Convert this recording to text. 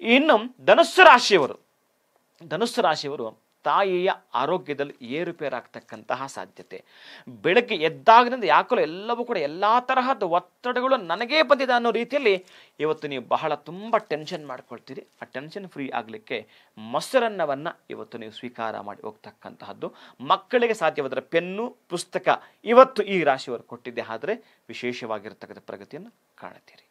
ಇನ್ನು ಧನುಸ್ಸು ರಾಶಿಯವರು. ಧನುಸ್ಸು ರಾಶಿಯವರು ತಾಯಿಯ ಆರೋಗ್ಯದಲ್ಲಿ ಏರುಪೇರಾಗ್ತಕ್ಕಂತಹ ಸಾಧ್ಯತೆ. ಬೆಳಗ್ಗೆ ಎದ್ದಾಗಿನಿಂದ ಯಾಕಲೋ ಎಲ್ಲವೂ ಕೂಡ ಎಲ್ಲ ತರಹದ ಒತ್ತಡಗಳು ನನಗೇ ಬಂದಿದೆ ಅನ್ನೋ ರೀತಿಯಲ್ಲಿ ಇವತ್ತು ನೀವು ಬಹಳ ತುಂಬ ಟೆನ್ಷನ್ ಮಾಡ್ಕೊಳ್ತೀರಿ. ಆ ಟೆನ್ಷನ್ ಫ್ರೀ ಆಗಲಿಕ್ಕೆ ಮೊಸರನ್ನವನ್ನು ಇವತ್ತು ನೀವು ಸ್ವೀಕಾರ ಮಾಡಿ ಹೋಗ್ತಕ್ಕಂತಹದ್ದು ಮಕ್ಕಳಿಗೆ ಸಾಧ್ಯವಾದರೆ ಪೆನ್ನು, ಪುಸ್ತಕ ಇವತ್ತು ಈ ರಾಶಿಯವರು ಕೊಟ್ಟಿದ್ದೆ. ಆದರೆ ವಿಶೇಷವಾಗಿರ್ತಕ್ಕಂಥ ಪ್ರಗತಿಯನ್ನು ಕಾಣುತ್ತೀರಿ.